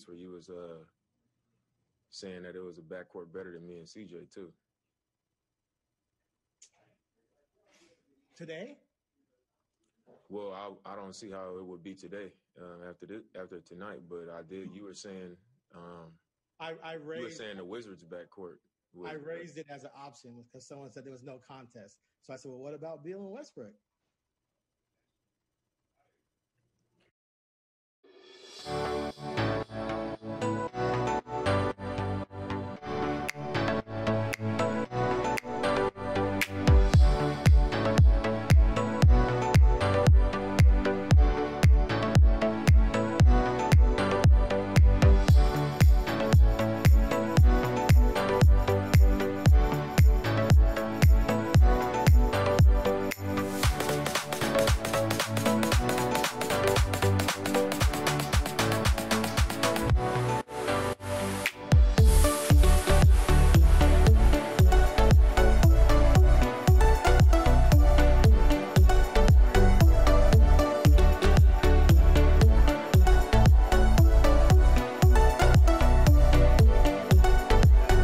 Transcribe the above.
tweets where you was uh saying that it was a backcourt better than me and CJ too. Today? Well, I I don't see how it would be today uh, after this after tonight, but I did. You were saying um, I, I you were saying the Wizards backcourt. Was, I raised it as an option because someone said there was no contest. So I said, well, what about Beal and Westbrook?